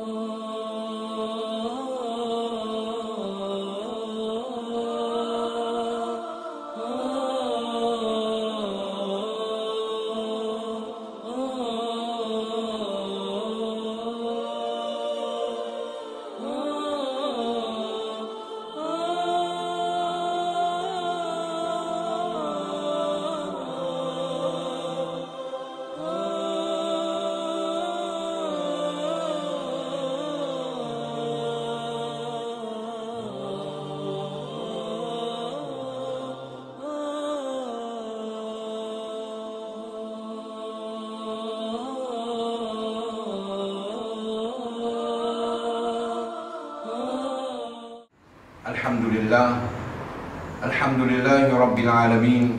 Oh. لله الحمد لله رب العالمين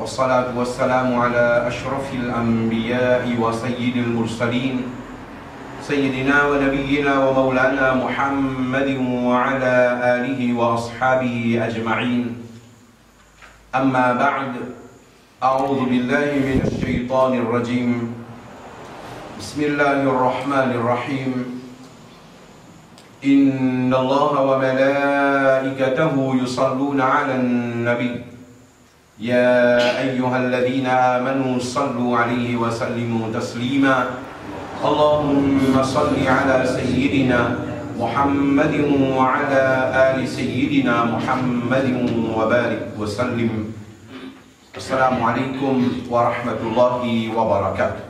والصلاة والسلام على أشرف الأنبياء وسيد المرسلين سيدنا ونبينا ومولانا محمد وعلى آله وأصحابه أجمعين. أما بعد أعوذ بالله من الشيطان الرجيم. بسم الله الرحمن الرحيم. إن الله وملائكته يصلون على النبي. يا أيها الذين آمنوا صلوا عليه وسلموا تسليما. اللهم صل على سيدنا محمد وعلى آل سيدنا محمد وبارك وسلم. السلام عليكم ورحمة الله وبركاته.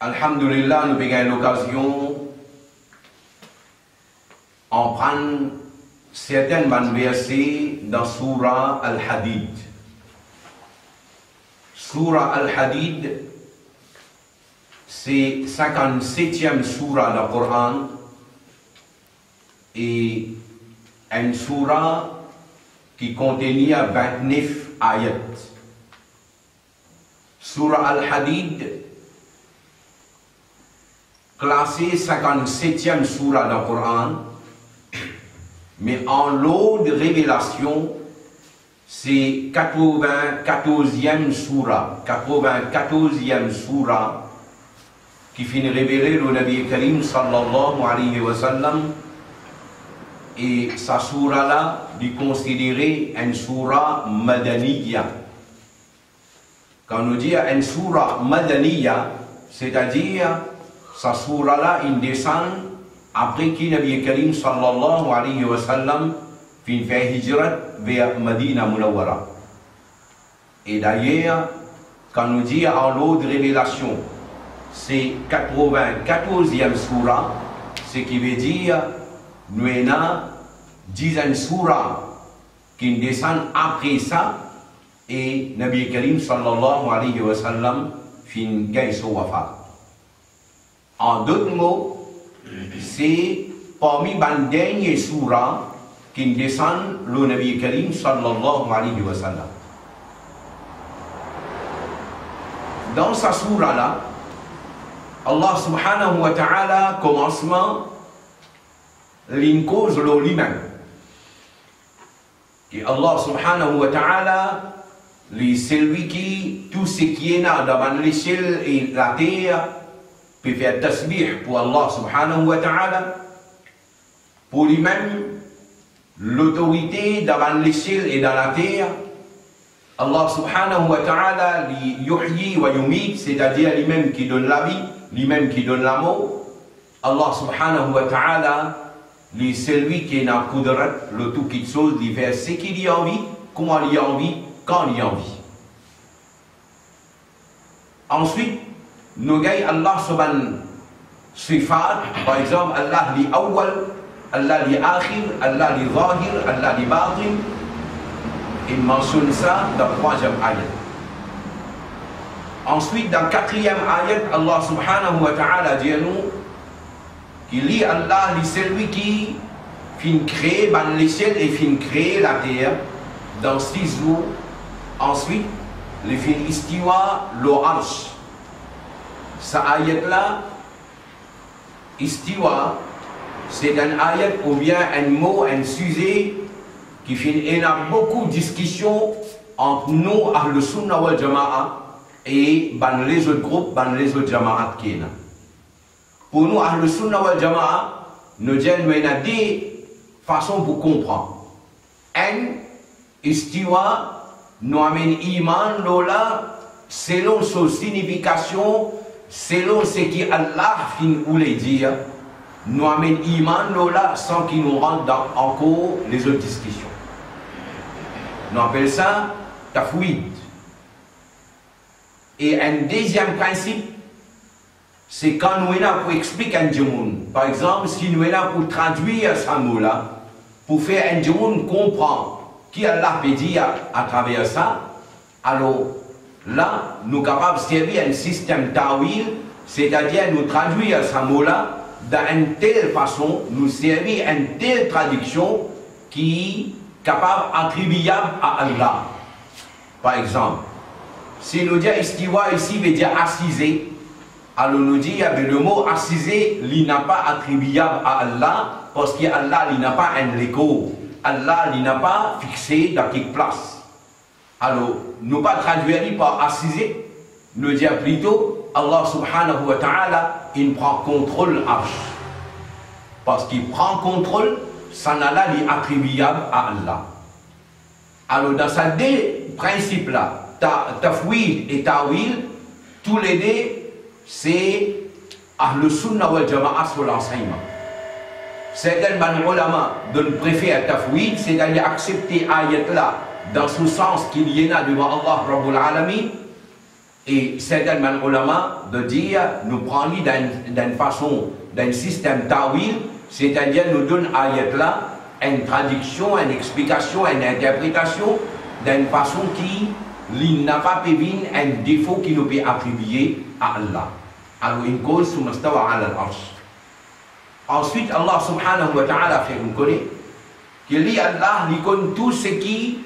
Alhamdulillah, nous avons l'occasion en prendre certaines versets dans Surah Al-Hadid. Surah Al-Hadid, c'est 57e surah du Coran et une surah qui contenait 29 ayats. Surah Al-Hadid, classé 57e surah dans le Coran, mais en lot de révélation, c'est 94e surah, 94e surah qui finit révéler le Nabi Karim sallallahu alayhi wa sallam. Et sa surah là est considérée une surah madaniya. Quand on dit une surah madaniya, c'est-à-dire sa il descend après que Nabi Karim sallallahu alayhi wa sallam fin fait hijrat vers Medina Munawwara. Et d'ailleurs, quand nous dit en l'eau de révélation, c'est 94e surah, ce qui veut dire nous avons 10 surah qui descendent après ça et Nabi Karim sallallahu alayhi wa sallam fin gaïso wafat. En d'autres mots, c'est parmi les derniers surahs qui descendent le Nabi Karim sallallahu alayhi wa sallam. Dans sa surah là, Allah subhanahu wa ta'ala, commencement, l'impose le lui-même. Et Allah subhanahu wa ta'ala, celui qui, tout ce qui est là devant cieux et la terre, faire tasbih pour Allah subhanahu wa ta'ala, pour lui-même, l'autorité devant les cieux et dans la terre, Allah subhanahu wa ta'ala, li yuhyi wa yumit, c'est-à-dire lui-même qui donne la vie, lui-même qui donne la mort. Allah subhanahu wa ta'ala, li celui qui est dans Kudrat, le tout qui chose, il fait ce qu'il y a envie, comment il y a envie, quand il y a envie. Ensuite, nous gagnons Allah subhanahu sifat, par exemple, Allah li awwal, Allah li akhir, Allah li zahir, Allah li batin. Il mentionne ça dans le troisième ayat. Ensuite, dans le quatrième ayat, Allah subhanahu wa ta'ala dit à nous qu'il dit Allah est celui qui fin créer les ciels et fin créer la terre dans six jours. Ensuite, le fin istiwa le arsh. Sa ayat là, istiwa, c'est un ayat ou bien un mot, un sujet qui fait il a beaucoup de discussions entre nous, Ahl Sunnah wal Jama'a, et ban les autres groupes, ban les autres jama'at qui est là. Pour nous, Ahl Sunnah wal Jama'a, nous avons deux façons pour comprendre. Un, istiwa, nous amène iman, lola, selon sa signification, selon ce que Allah voulait dire, nous amène iman, lola, sans qu'il nous rentre encore les autres discussions. Nous appelons ça tafwid. Et un deuxième principe, c'est quand nous sommes là pour expliquer un djimoun. Par exemple, si nous sommes là pour traduire ce mot-là, pour faire un djimoun comprendre qui Allah peut dire à travers ça, alors là, nous sommes capables de servir un système tawil, c'est-à-dire nous traduire ce mot-là d'une telle façon, nous servir une telle traduction qui est capable, attribuable à Allah. Par exemple, si nous disons istiwa ici veut dire assisé, alors nous dit le mot assisé, il n'a pas attribuable à Allah parce qu'Allah n'a pas un légo. Allah n'a pas fixé dans quelle place. Alors, nous pas traduire par assisé, nous dire plutôt Allah subhanahu wa ta'ala, il prend contrôle. Parce qu'il prend contrôle, ça n'a attribuable à Allah. Alors, dans ces deux principes-là, tafwid et tawil, tous les deux, c'est Ahl Sunnah wal Jama'a sur l'enseignement. Certains ulama donnent préfèrent tafwid, c'est-à-dire accepter ayat là dans ce sens qu'il y en a devant Allah Rabbul Alamin. Et certains ulama de dire, nous prenons d'une façon, d'un système tawil, c'est-à-dire nous donnent ayat là une traduction, une explication, une interprétation d'une façon qui il n'a pas pévin un défaut qui nous peut attribuer à Allah. Alors, une cause sous mustawa ala l'arsh. Ensuite, Allah subhanahu wa ta'ala fait nous connaître qu'il dit Allah, il connaît tout ce qui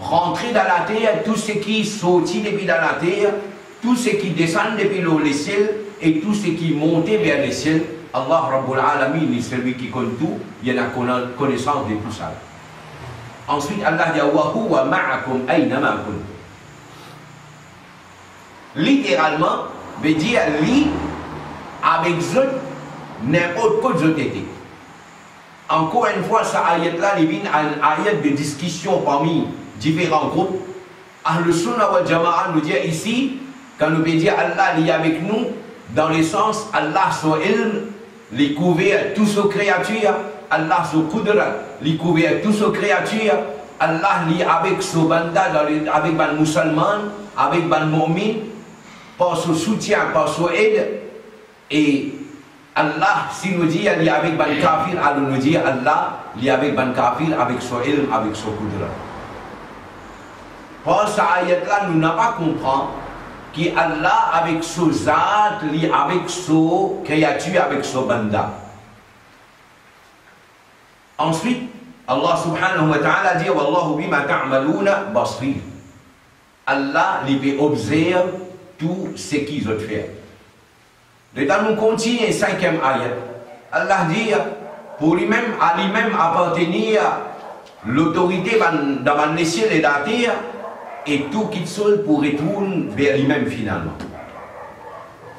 rentre dans la terre, tout ce qui sortit depuis dans la terre, tout ce qui descend depuis le ciel et tout ce qui monte vers le ciel. Allah Rabbul Alamin est celui qui connaît tout, il a la connaissance de tout ça. Ensuite, Allah dit Wa ma'akum littéralement veut dire lui avec eux n'importe quoi de été. Encore une fois, ça ayat-là, il y a un ayat de discussion parmi différents groupes. Ahl Sunnah wal Jama'a nous dit ici, quand nous dire Allah est avec nous, dans le sens Allah son ilm, les couvert toutes ses créatures, Allah son kudra, les couvert toutes ses créatures, Allah est avec son banda, avec les musulmans, avec les mu'min, par son soutien, par son aide. Et Allah, si nous dit qu'il est avec Ban Kafir, alors nous dit Allah, il est avec Ban Kafir, avec son ilm, avec son kudra. Par cette ayat-là, nous n'avons pas compris qu'Allah, avec son zat, avec son créature, avec son banda. Ensuite, Allah subhanahu wa ta'ala dit Wallahu bima ta'maluna basir. Allah, il peut observer tout ce qu'ils ont fait. Le nous continue, cinquième ayat. Allah dit, pour lui-même, à lui-même appartenir l'autorité dans les cieux et la terre, et tout qu'il seul pour retourner vers lui-même finalement.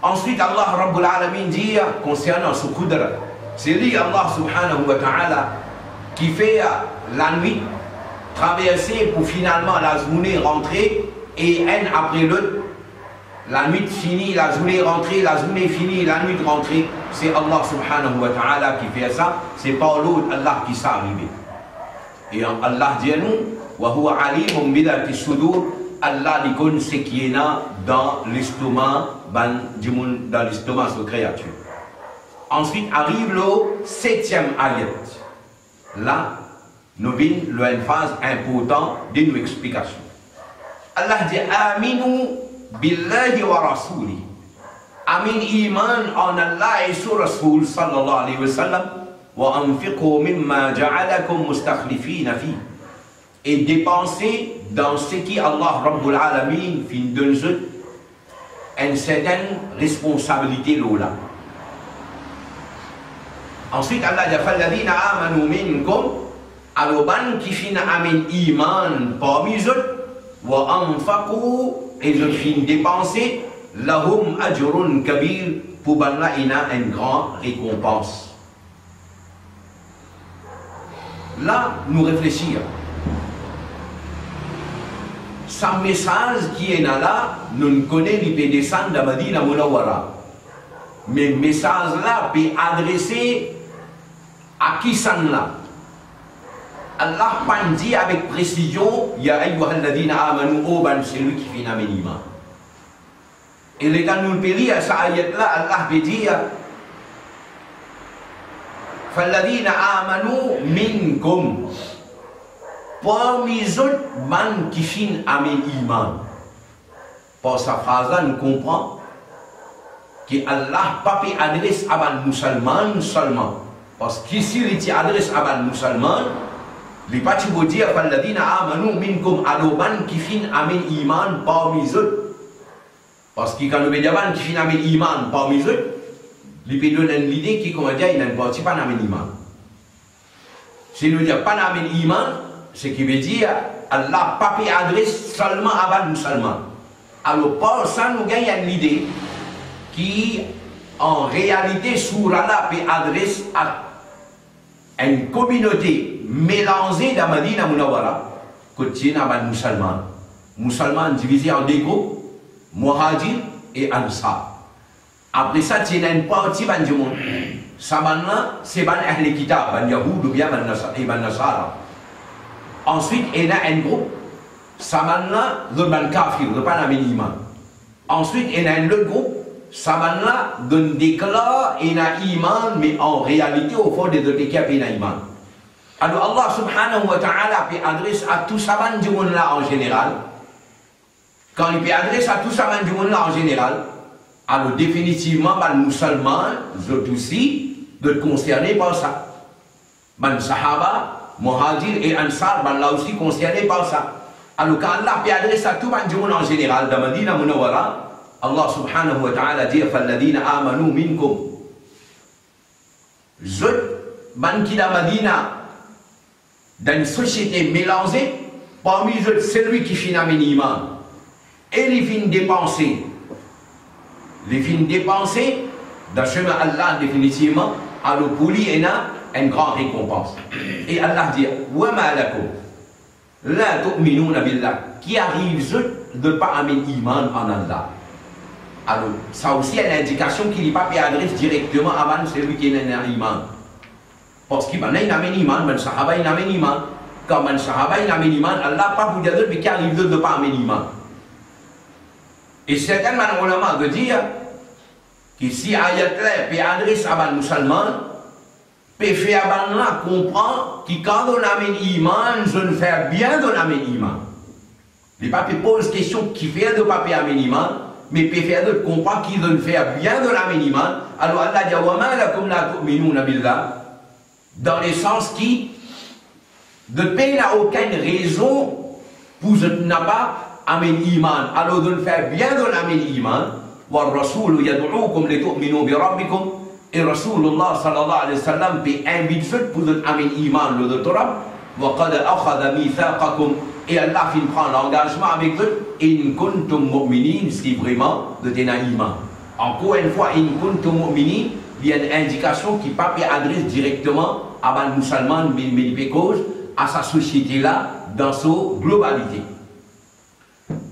Ensuite, Allah Rabbul Alamin dit, concernant ce kudra, c'est lui, Allah subhanahu wa ta'ala, qui fait la nuit traverser pour finalement la journée rentrer et un après l'autre la nuit finie, la journée rentrée, la journée finie, la nuit rentrée. C'est Allah subhanahu wa ta'ala qui fait ça. C'est pas l'autre Allah qui s'est arrivé. Et Allah dit à nous, huwa alimum bidati sudur. Allah dit connaît ce qui est dans l'estomac, dans l'estomac de créature. Ensuite arrive le septième ayat. Là, nous avons une phase importante de nos explications. Allah dit Aminu billahi wa rasuli. Amin iman en Allah et sur Rasul sallallahu alayhi wa sallam. Anfiqu mimma ja'alakum mustakhlifina fi. Et dépensez dans ce qui Allah Rabbul Alamin fin donne une certaine responsabilité. Ensuite, Allah dit Falladina amanu minkum. Alors, ban qui fin amin iman parmi eux. Wa anfaqu et je finis dépenser, lahum ajrun kabir, pour là il a une grande récompense. Là, nous réfléchir. Sa message qui est là, nous ne connaissons ni descendre de Madina Munawara. Mais message là peut adresser à qui ça là Allah dit avec précision Ya ayyuhalladina amanu oban c'est lui qui fait un iman. Et gars nous le à cette ayat là Allah peut dire Falladina amanu minkum Parmi autres, man qui fin amen iman. Par sa phrase là, nous comprenons que Allah pas adresse à les musulmans seulement. Parce qu'ici, il adresse à les musulmans, les pas tu dire falladina amanu minkum adoban qui fin amen iman parmi eux. Parce que quand nous disons qui fin amen iman parmi eux, les peut donner l'idée qui comment dire il n'a pas pas amen iman. Si nous disons pas amen iman, ce qui veut dire Allah pas adresse seulement à les musulmans. Alors pour ça nous gagnons l'idée qui en réalité sur Allah peut adresse à une communauté mélangé dans Madina Munawara, tient à musulmans. Musulmans divisés en deux groupes, Muhajir et Ansar. Après ça, il y a une partie du monde. Ça, c'est ban Ahl Kitab, ban Yahoud ou bien ban Nasara. Ensuite, il y a un groupe, ça, le ban Kafir, le ban iman. Ensuite, il y a un autre groupe, ça, donne déclare, il y a iman, mais en réalité, au fond des deux cas, il y a iman. Alors Allah subhanahu wa ta'ala peut adresser à tout ça du monde là en général. Quand il peut adresser à tout ça du monde là en général, alors définitivement, les musulmans, eux aussi, de concernés par ça. Les sahaba, muhajir et ansar, ben là aussi concernés par ça. Alors quand Allah peut adresser à tout le monde en général, dans Madina Munawara, Allah subhanahu wa ta'ala dit, فَالَّذِينَ آمَنُوا مِنْكُمْ Zut, ban qui dans Madina, dans une société mélangée, parmi eux, celui qui finit un iman. Et les fins dépenser. Les fins dépenser, dans le chemin Allah, définitivement, lui, il a une grande récompense. Et Allah dit, Wa la tu'minuna billah, qui arrive de pas amener iman en Allah. Alors, ça aussi est une indication qu'il n'est pas adresse directement avant celui qui est un iman. Parce qu'il y a un iman, mais sahaba il un iman. Quand un sahaba il un iman, Allah pas vous dire mais qui arrive de pas un iman. Et certains ulama de dire que si ayat là peut adresser à un musulman, peut faire à là comprendre que quand on a un iman, je ne fais bien de un iman. Les papes posent question qui fait de papier un iman, mais peut faire de comprendre qu'il ne fait bien de un iman. Alors Allah dit, wa ma lakum la tu'minuna billah? Dans le sens qui, de paix n'a aucune raison pour ne pas amener iman. Alors de le faire bien de l'amener iman. والرسول يدعوكم لتؤمنوا بربكم. الرسول الله صلى الله عليه وسلم بأمين فتبوذ أمين إيمان لذلك رب وقد أخذ ميثاقكم. إيه الله في مخان أنجاز ما بيكتر إن كنتم مؤمنين. سي بريما دتنا إيمان أكو إن فوا إن كنتم مؤمنين. بيان إنديكاسيون كي بابي أدريس ديريكتومون أبان مسلمان من من بيكوز أسا سوشيتي لا دان سو جلوباليتي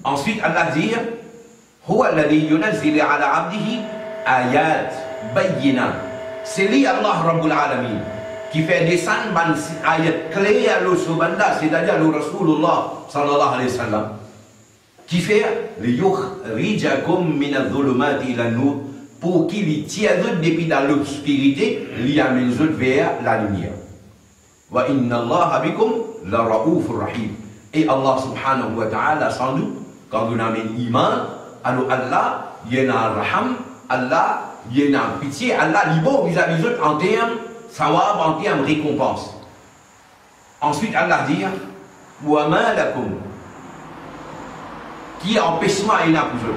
Ensuite, Allah dit, هو الذي ينزل على عبده آيات بينات c'est lui Allah Rabbul Alamin qui fait descendre des ayat clés à l'eau c'est-à-dire le Rasulullah sallallahu alayhi wa sallam qui fait من النور pour qu'il tire depuis dans l'obscurité, il amène vers la lumière. Wa inna Allah bikum la rahim. Et Allah subhanahu wa ta'ala, sans nous, quand on amène iman, alors Allah, il y a raham, Allah, il y a pitié, Allah, il vis-à-vis d'eux en termes sawab, en termes récompense. Ensuite, Allah dit, wa lakum, qui empêchement il a pour eux.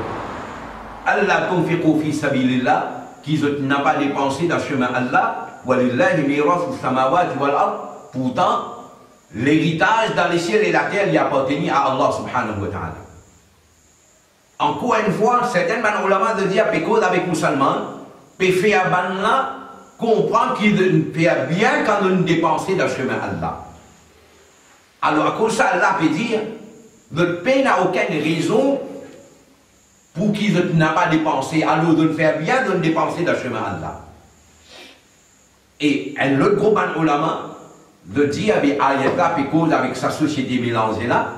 Allah tunfiqu fi sabilillah, qu'ils n'ont pas dépensé dans le chemin Allah, walillahi miras samawati wal ard. Pourtant, l'héritage dans les cieux et la terre, il appartient à Allah subhanahu wa ta'ala. Encore une fois, certains ulama de dire, cause avec musulmans, peut faire ban là, comprend qu'il fait bien quand on dépense dans le chemin Allah. Alors, à cause ça, Allah peut dire, votre paix n'a aucune raison pour qu'il n'a pas dépensé, alors de le faire bien, de le dépenser dans le chemin Allah. Et un autre groupe de dire avec ayat cause avec sa société mélangée là,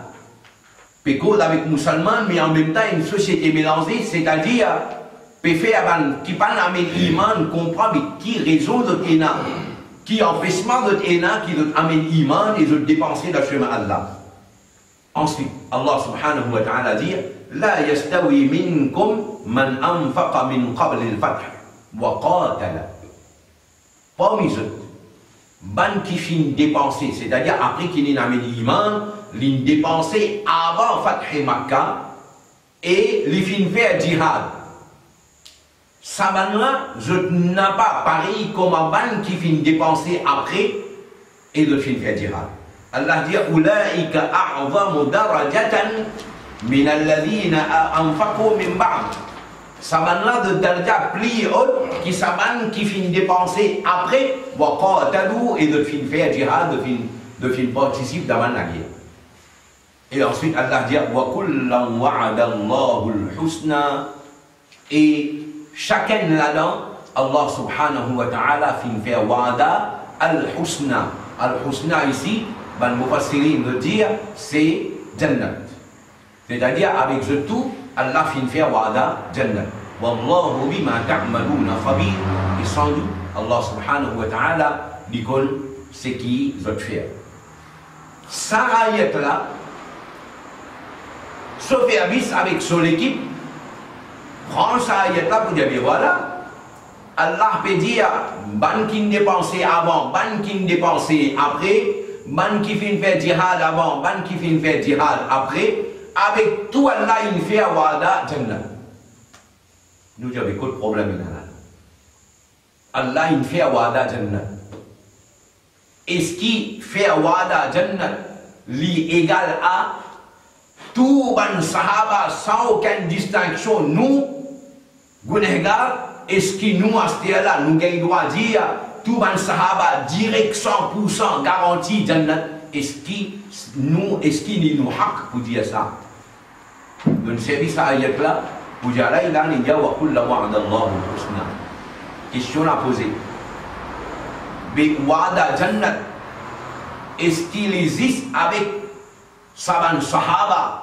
peut cause avec musulmans, mais en même temps une société mélangée, c'est-à-dire peut faire qui parle avec iman, comprend mais qui résout notre éna, qui empêchement notre éna, qui notre amène iman et notre dépenser dans le chemin Allah? Ensuite, Allah subhanahu wa ta'ala dit La yastawi minkum man anfaqa min qabl al-fath wa qatala. Parmi eux, ban qui finit dépenser, c'est-à-dire après qu'il ait amène iman, l'in dépensé avant Fatih Makkah et l'in fin faire jihad Saban je n'ai pas pareil comme un ban qui finit dépenser après et le fin fait dira. Allah dit Ulaika a'zamu darajatan min alladhina anfaqu min ba'd. Saban là de darja plus haut qui saban qui finit dépenser après wa qatalu et de fin faire jihad de fin de fin participe guerre. Et ensuite Allah dit et chacun là-dedans, Allah subhanahu wa ta'ala fin faire wa'ada al-husna. Al-husna ici, ben mufassirin de dire, c'est jannat. C'est-à-dire avec ce tout, Allah fin faire wa'ada jannat. Wallahu bima ta'maluna khabir. Et sans doute, Allah subhanahu wa ta'ala dit ce qui veut faire. Sauf avec son équipe, prends ça ayat-là pour dire, voilà, Allah peut dire, ban qui dépensé avant, ban qui dépensé après, ban qui fait faire jihad avant, ban qui fait faire jihad après, avec tout Allah, il fait wada jannah. Nous avons quoi de problème là Allah, il fait wada jannah. Et ce qui fait wada jannah, li égal à tout ban sahaba sans aucune distinction, nous, Gunehgar, est-ce que nous, à ce nous doit dire, tout sahaba, direct 100% garantie Jannat, est-ce que nous, est-ce qu'il nous haq pour dire ça? Donc, service à ayat là, pour dire là, il a dit, wa kulla wa'ada Allahu husna. Question à poser. Wa'ada Jannat, est-ce qu'il existe avec saban sahaba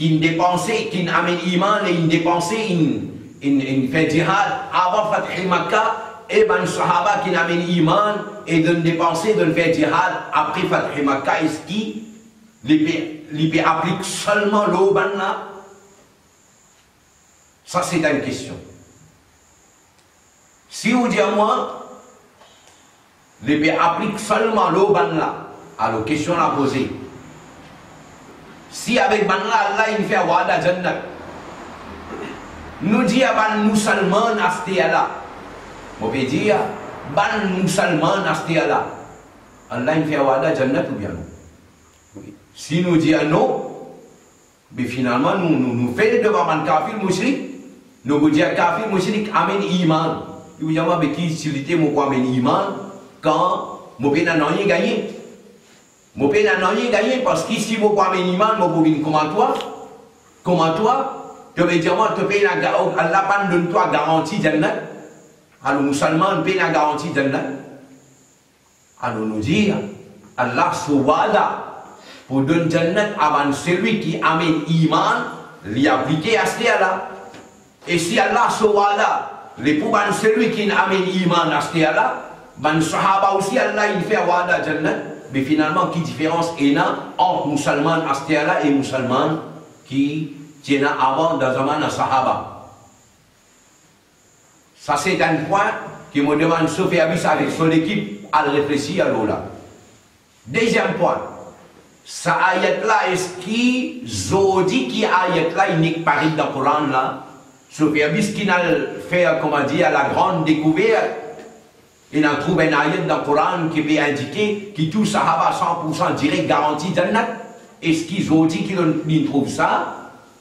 qui dépensait, qui amène iman et dépensait une in, in fait jihad avant Fatih Makkah et ben Sahaba qui n'avaient iman et de dépenser de faire jihad après Fatih Makkah est-ce qui les applique seulement l'auban là? Ça c'est une question. Si vous dites à moi les applique seulement l'auban là alors question à poser si avec ban là Allah il fait wada jannat nous disons ban musulman astiala. Mau dire ban musulman astiala. Allah il fait wada jannat ou bien Si nous disons non, mais finalement nous nous nous faisons devant un kafir mushrik. Nous vous disons kafir mushrik amen iman. Vous dites mais qui utilité mon quoi amen iman quand mon pena n'a rien Mon pena n'a rien gagné parce qu'ici quoi amen iman, mon pouvez comment toi, comment toi tu veux dire, payes la garantie, Allah pas toi garantie Jannat. Alors, musulman paye la garantie Jannat. Alors, nous dire, Allah wada pour donner Jannat avant celui qui amène iman, l'y appliquer à ce là. Et si Allah wada les pour celui qui amène iman à ce là, ban sahaba aussi Allah il fait wada Jannat. Mais finalement, qui différence est là entre musulman à ce là et musulman qui tiens avant dans zaman sahaba? Ça c'est un point qui me demande Sophie Abyss avec son équipe à réfléchir à l'Ola. Deuxième point, ça ayat là, est-ce qu'il zodi qui ayat là, il n'est pas dans le Coran là, Sophie Abyss qui n'a fait, comment dire, la grande découverte, il a trouvé un ayat dans le Coran qui peut indiquer que tout sahaba 100% direct garanti Jannat. Est-ce qu'il zodi qu'il trouve ça?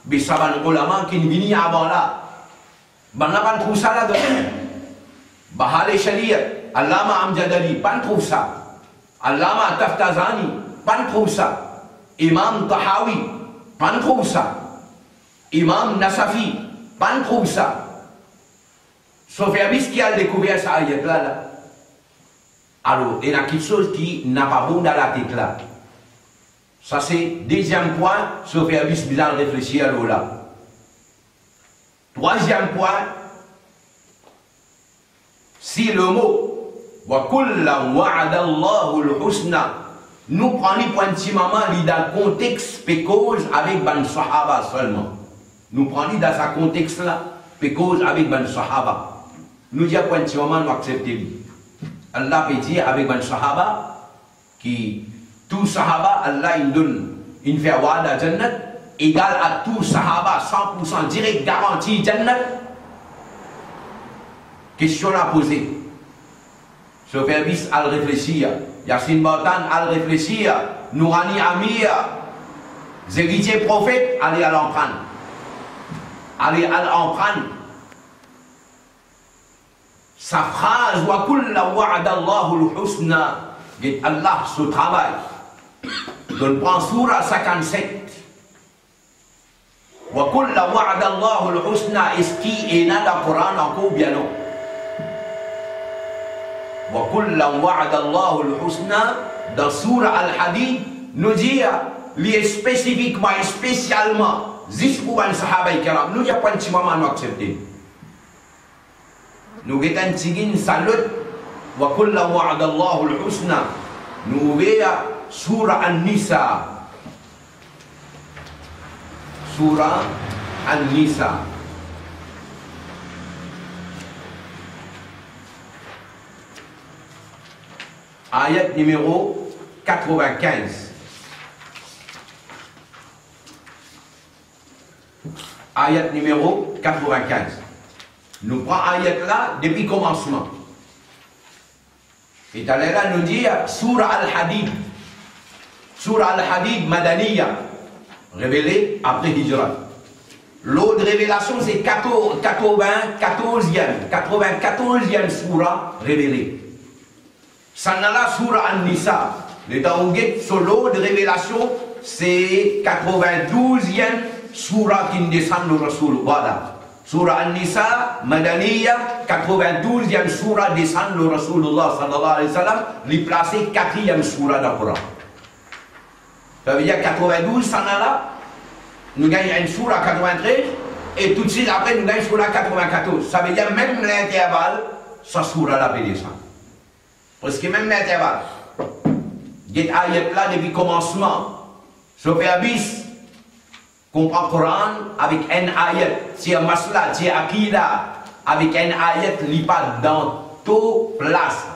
Mais ça va ulama qui vini avant là. Ben là, pas trouve ça là-dedans. Bahale Shariat, Allama Amjadali, pas trouve ça. Allama Taftazani, pas trouve ça. Imam Tahawi, pas trouve ça. Imam Nasafi, pas trouve ça. Sauf qui a découvert ça ayat là, là. Alors, il y a quelque chose qui n'a pas bon dans la tête là. Ça c'est deuxième point, sauf Abis bizarre réfléchir à là. Troisième point, si le mot nous prenons point de maman dans le contexte pécose avec ban sahaba seulement. Nous prenons dans ce contexte là pécose avec ban sahaba. Nous disons point de maman nous accepter Allah peut dire avec ban sahaba qui tout sahaba Allah il donne une fait jannat égal à tout sahaba 100% direct garantie jannat Question à poser. Soferbis al réfléchir. Yassine Batan al réfléchir. Nourani Amir. Héritier prophète, allez à l'emprunter. Allez à l'emprunter. Sa phrase, wa kulla wa'ada Allahu al-husna. Allah, ce travail. Donc, prend Surah 57. Wa kulla wa'ada Allahu al-husna. Est-ce qu'il est là dans le Coran encore bien non? وكلا وعد الله الحسنى dans Surah Al-Hadid nous dit li spécifiquement et spécialement jusqu'au un sahaba kiram nous y a pas de moment nous accepter nous getan tigin salut wa kulla wa'ada Allah al-husna nous veya Surah An-Nisa Surah An-Nisa ayat numéro 95. Ayat numéro 95. Nous prenons ayat là depuis le commencement. Et là nous dit Surah Al-Hadid. Surah Al-Hadid Madaniya, révélée après Hijrat. L'autre révélation, c'est 94e, 94e surah révélée. Sanala Surah An-Nisa. Le Taouget solo de révélation, c'est 92e surah qui descend le Rasoul. Voilà. Surah An-Nisa, Madaniya, 92e surah descend le Rasulullah sallallahu alayhi wa sallam, lui placé 4e surah dans le Coran. Ça veut dire 92, Sanala, nous gagnons une surah 93, et tout de suite après, nous gagnons surah 94. Ça veut dire même l'intervalle, sa surah la peut. Parce que même l'intervalle, il y a là depuis le commencement. Sauf Abis, comprend Coran avec un ayat, c'est un masla, c'est akida, avec un ayat, il pas dans toute place.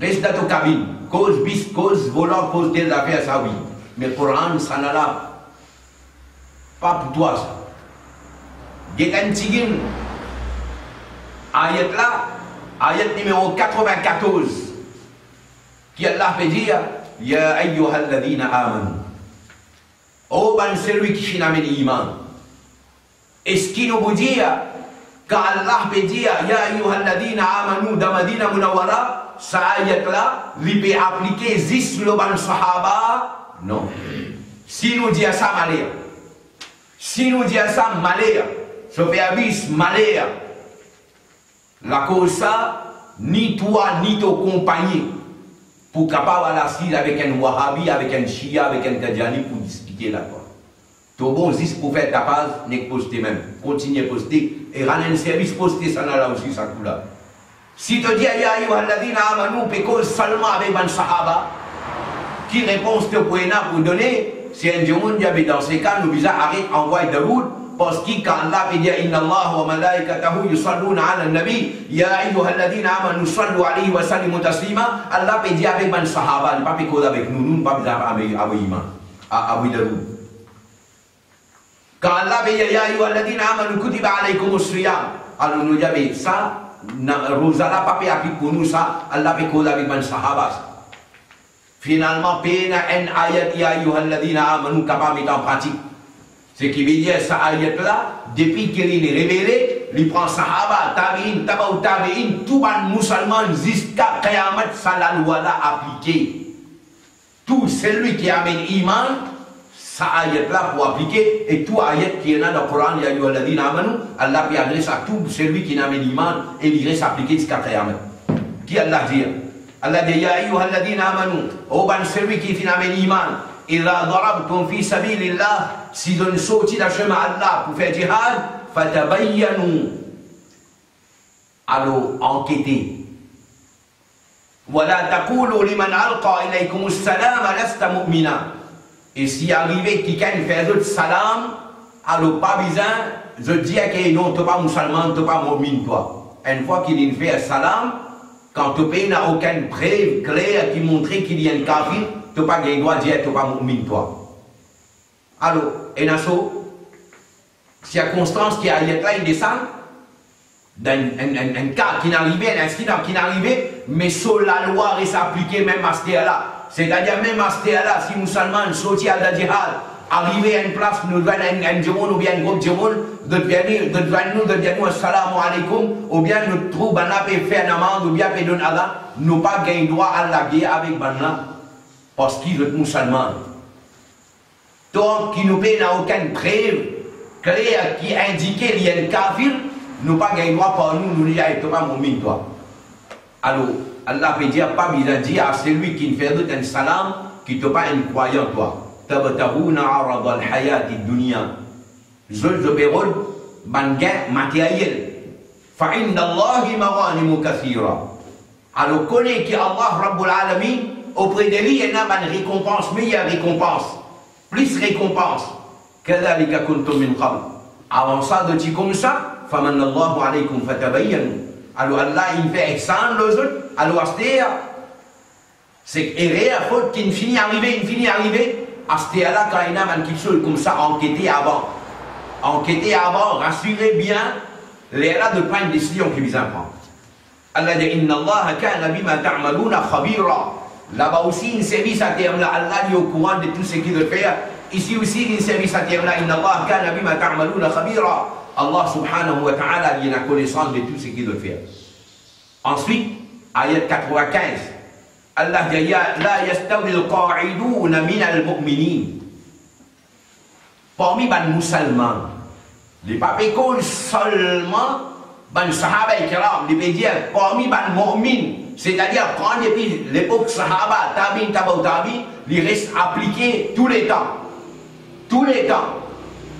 Reste dans ta cabine, cause bis, cause volant, cause des affaires, ça oui. Mais Coran, ça n'a pas pour toi ça. Un tigin, ayat là, ayat numéro 94, qui Allah peut dire, Ya ayyuhalladhina amanu. Oh ben celui qui finit avec l'iman. Et ce qui nous dit, quand Allah peut dire, Ya ayyuhalladhina amanu dans Madina Munawara, ça ayat là, il peut appliquer zis le ban sahaba, non. Si nous dit ça malheur, si nous dit ça malheur, ce avis malheur, la cause ça, ni toi, ni ton compagnie, pour capable assise avec un Wahhabi, avec un Shia, avec un Kadjani pour discuter là quoi. Tout bon, juste pour faire base, n'est poster même. Continuez à poster et rendre un service poster ça là aussi, ça coule là. Si tu dis, Ya ayyuhalladhina amanu, pécose seulement avec un sahaba, qui réponse te pour donner, c'est un diamant, dans ces cas, nous disons, arrête, envoie de route, parce que quand Allah dit Inna Allah wa malaikatahu yusalluna ala nabi. Ya ayyuhalladhina amanu sallu alayhi wa sallimu taslima. Allah peut dire avec man sahaba Il pas peut avec nous Nous pas besoin avec avec iman Avec darou Quand Allah dit Ya ayyuhalladhina amanu kutiba alaykum siyam. Alors nous disons ça Rosala pas peut appliquer pour nous ça Allah peut avec man sahaba Finalement, pena en ayat ya ayyuhalladhina amanu. Capable en pratique. Ce qui veut dire, ça ayat-là, depuis qu'il est révélé, il prend sahaba, tabi'in, tabaou tabi'in, tout le musulman jusqu'à Qiyamah, ça la loi là appliquée. Tout celui qui amène iman, ça ayat-là pour appliquer, et tout ayat qui est là dans le Coran, ya ayyuhalladhina amanu, Allah peut adresser à tout celui qui amène iman, et il reste appliqué jusqu'à Qiyamah. Qui Allah dit? Allah dit, ya ayyuhalladhina amanu, oh ban celui qui amène iman, إذا ضربتم في سبيل الله سيدون صوتي دا شما الله في جهاد فتبينوا على enquêter ولا تقولوا لمن ألقى إليكم السلام لست مؤمنا et si arrivé quelqu'un fait d'autres salam alors pas besoin je dis que non tu pas musulman tu pas mu'min toi une fois qu'il fait un salam quand tu n'a aucune preuve claire qui montre qu'il y a un kafir tu pas gagné droit dire tu pas mu'min toi. Alors, et naso, circonstance qui a là, il descend, dans un, un, un cas qui n'arrivait, un incident qui n'arrivait, mais sur la loi reste appliquée même à ce là C'est-à-dire même à ce là si musulman sorti à la djihad, arrivé à une place, nous devons un, un djimoun ou bien un groupe djimoun, de venir, de venir, de dire assalamu alaikum, ou bien nous trouvons un appel fait un amende, ou bien fait donner Allah, nous pas gagné droit à la guerre avec Banna parce qu'il est musulman. Donc, qui nous paye aucune preuve claire qui indique qu'il y a un kafir, nous pas gagné pour nous, nous n'y avons pas mon toi. Alors, Allah peut dire, pas besoin de dire à celui qui ne fait un salam, qui ne pas un croyant toi. Tabatabouna arad al-hayat dunya. Zul zubirul, bangain matériel. Fa'inda Allahi maghanimu kathira. Alors, connais qui Allah Rabbul Alamin, auprès de lui, il y a une récompense, meilleure récompense, plus récompense. كذلك كنتم من قبل avant ça de dire comme ça فمن الله عليكم فتبينوا alors Allah il fait ihsan les autres alors astéa c'est erré à faute qui ne finit arriver il finit arriver astéa là quand il y a un quelque chose comme ça enquêter avant enquêter avant rassurer bien les là de prendre une décision qui vise à prendre Allah dit inna Allah kana bima ta'maluna khabira Là-bas aussi, service à terme Allah est au courant de tout ce qu'il veut faire. Ici aussi, une service à terme là, Inna Allah kana khabira. Allah subhanahu wa ta'ala, il a connaissance de tout ce qu'il veut faire. Ensuite, ayat 95. Allah dit, la yastawi al-qa'iduna min al-mu'minin. Parmi les musulmans, les papécoles seulement, les les dire, parmi les mu'mins, c'est-à-dire prendre depuis l'époque Sahaba, Tabi, Tabou Tabi, il reste appliqué tous les temps. Tous les temps.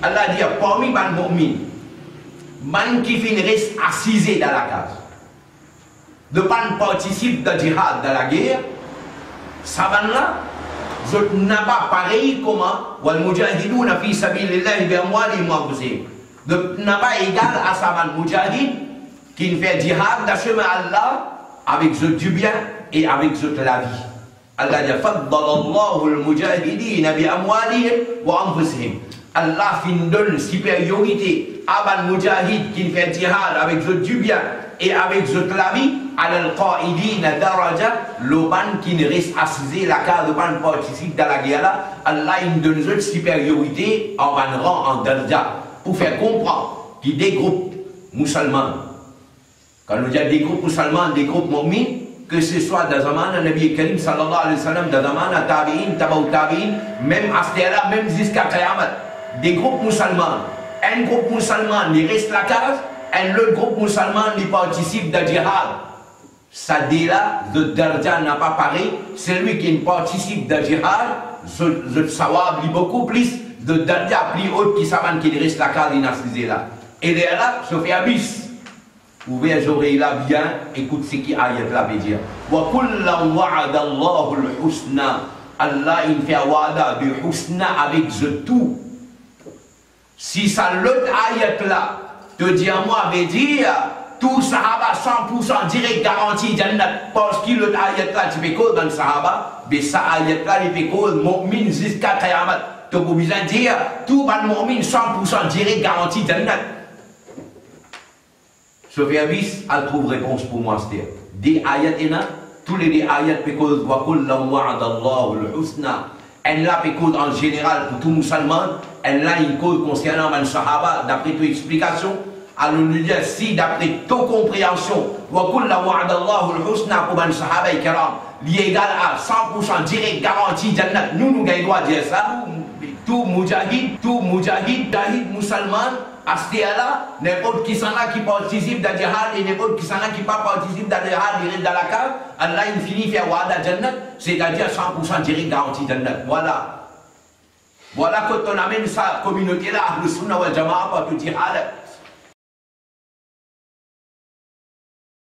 Allah dit parmi les mu'min, man qui finit reste assisé dans la case. De pas participe de dans la guerre, ça va là, je n'ai pas pareil comment, wal mujahiduna fi sabilillahi bi amwalihim wa anfusihim. De n'a pas égal à sa man mujahid qui fait djihad dans le chemin Allah avec ce du bien et avec ce de la vie. Allah dit. Allah fin donne supériorité à un mujahid qui fait jihad avec ce du bien et avec ce de la vie à l'al-qa'idin daraja l'oban qui ne reste assisé la case de ban participe dans la guerre là Allah il donne une supériorité en un rang en daraja pour faire comprendre qu'il des groupes musulmans disons des groupes musulmans, des groupes mu'min, que ce soit dans zaman Nabi Karim sallallahu alayhi wa sallam, dans zaman Tabi'in, Tabaou Tabi'in, même à même jusqu'à Qayamat, des groupes musulmans. Un groupe musulman, il reste la case, un autre groupe musulman, il participe dans djihad. Ça là, le darja n'a pas pareil, celui qui participe dans djihad, le sawab, il beaucoup plus, de darja plus haut qui savent qu'il reste la case, il là. Et là, ça fait abysse. Ouvrez les oreilles là bien, écoute ce qui ayat là veut dire. Wa kullam wa'ada Allahu al-husna. Allah il fait wa'ada du husna avec the tout. Si ça l'autre ayat là, te dit à moi veut dire tout sahaba 100% direct garanti jannat parce que l'autre là tu peux dans le sahaba, mais ça ayat là il quoi? Mu'min jusqu'à. Tu peux bien dire tout ban mu'min 100% direct garanti jannat. Sophia Bis, elle trouve réponse pour moi, c'est-à-dire, des ayats, tous les ayats pécosent wa kullam wa'adallahu al-husna. Elle l'a pécose en général pour tout musulman. Elle l'a une cause concernant man sahaba, d'après toute explication. Alors nous dit si d'après toute compréhension, wa kullam wa'adallahu al-husna pour man sahaba et karam, l'égal à 100% direct garantie jannat. Nous nous gagnons droit dire ça. Tout mujahid, tout mujahid, dahid musulman, Astiala, n'importe qui s'en a qui participe dans le jihad et n'importe qui s'en a qui pas participe dans le jihad, il reste dans la cave, Allah il finit faire jannat, c'est-à-dire 100% direct garantie jannat. Voilà. Voilà quand on amène sa communauté là, le sunnah wal jama'a, pour tout jihad,